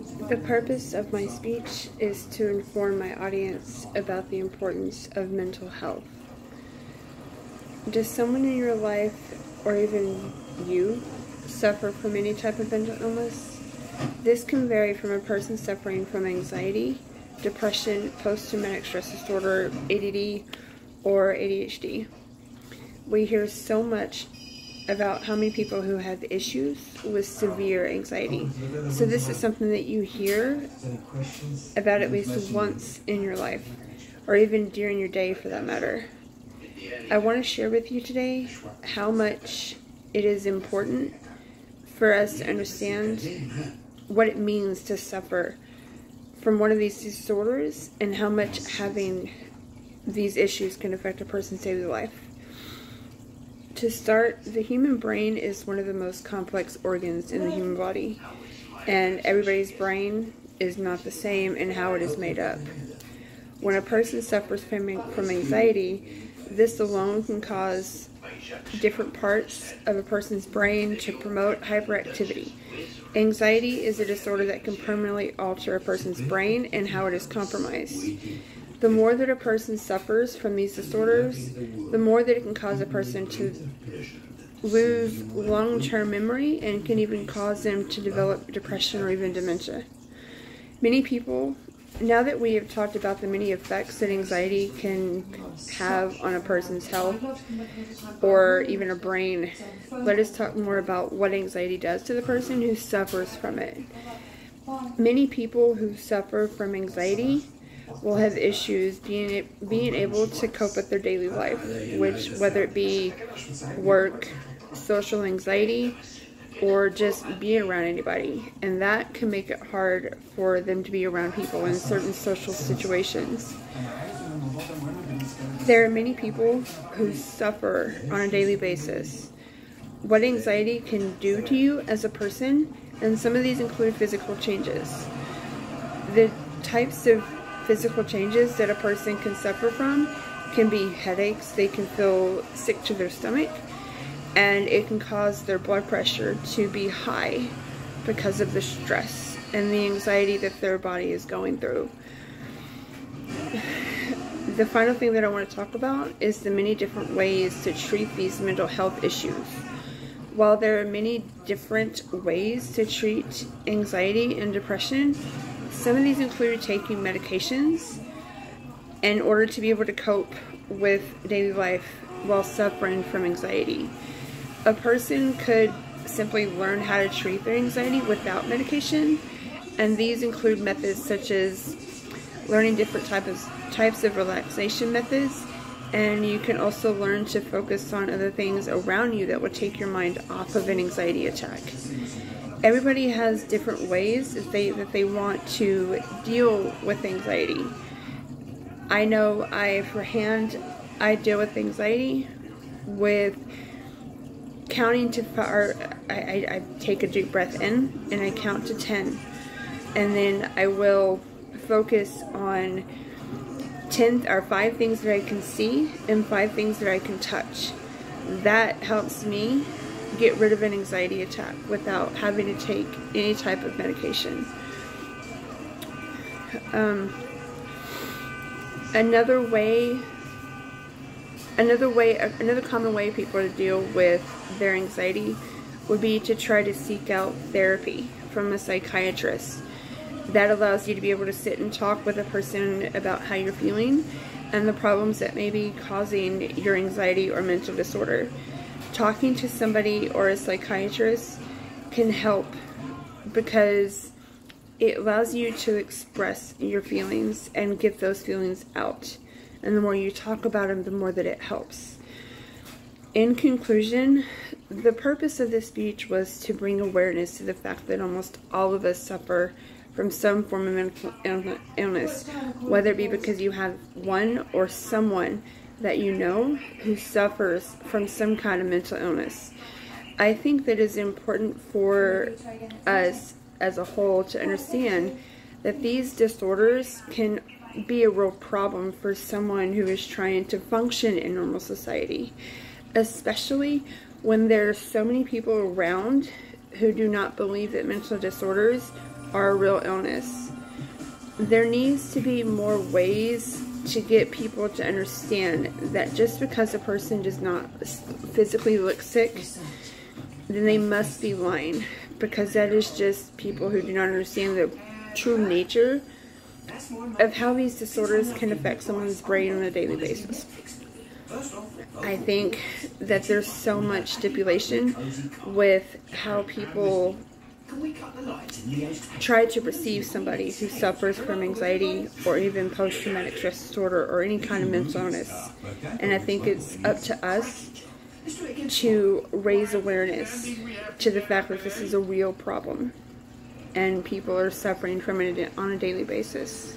The purpose of my speech is to inform my audience about the importance of mental health. Does someone in your life, or even you, suffer from any type of mental illness? This can vary from a person suffering from anxiety, depression, post traumatic stress disorder, ADD, or ADHD. We hear so much about how many people who have issues with severe anxiety. So this is something that you hear about at least once in your life, or even during your day for that matter. I want to share with you today how much it is important for us to understand what it means to suffer from one of these disorders and how much having these issues can affect a person's daily life. To start, the human brain is one of the most complex organs in the human body, and everybody's brain is not the same in how it is made up. When a person suffers from, anxiety, this alone can cause different parts of a person's brain to promote hyperactivity. Anxiety is a disorder that can permanently alter a person's brain and how it is compromised. The more that a person suffers from these disorders, the more that it can cause a person to lose long-term memory and can even cause them to develop depression or even dementia. Many people, now that we have talked about the many effects that anxiety can have on a person's health or even a brain, let us talk more about what anxiety does to the person who suffers from it. Many people who suffer from anxiety will have issues being being able to cope with their daily life, which whether it be work, social anxiety, or just being around anybody. And that can make it hard for them to be around people in certain social situations. There are many people who suffer on a daily basis. What anxiety can do to you as a person, and some of these include physical changes. The types of physical changes that a person can suffer from can be headaches, they can feel sick to their stomach, and it can cause their blood pressure to be high because of the stress and the anxiety that their body is going through. The final thing that I want to talk about is the many different ways to treat these mental health issues. While there are many different ways to treat anxiety and depression, some of these include taking medications in order to be able to cope with daily life while suffering from anxiety. A person could simply learn how to treat their anxiety without medication, and these include methods such as learning different types of, types of relaxation methods, and you can also learn to focus on other things around you that will take your mind off of an anxiety attack everybody has different ways that they that they want to deal with anxiety. I know I for hand I deal with anxiety with counting to far I, I, I take a deep breath in and I count to 10 and then I will focus on 10 or five things that I can see and five things that I can touch. That helps me get rid of an anxiety attack without having to take any type of medication. Um, another way, another way, another common way people to deal with their anxiety would be to try to seek out therapy from a psychiatrist. That allows you to be able to sit and talk with a person about how you're feeling and the problems that may be causing your anxiety or mental disorder talking to somebody or a psychiatrist can help because it allows you to express your feelings and get those feelings out. And the more you talk about them, the more that it helps. In conclusion, the purpose of this speech was to bring awareness to the fact that almost all of us suffer from some form of mental illness, whether it be because you have one or someone that you know who suffers from some kind of mental illness. I think that it's important for us as a whole to understand that these disorders can be a real problem for someone who is trying to function in normal society, especially when there are so many people around who do not believe that mental disorders are a real illness. There needs to be more ways to get people to understand that just because a person does not physically look sick, then they must be lying. Because that is just people who do not understand the true nature of how these disorders can affect someone's brain on a daily basis. I think that there's so much stipulation with how people try to perceive somebody who suffers from anxiety or even post-traumatic stress disorder or any kind of mental illness. And I think it's up to us to raise awareness to the fact that this is a real problem and people are suffering from it on a daily basis.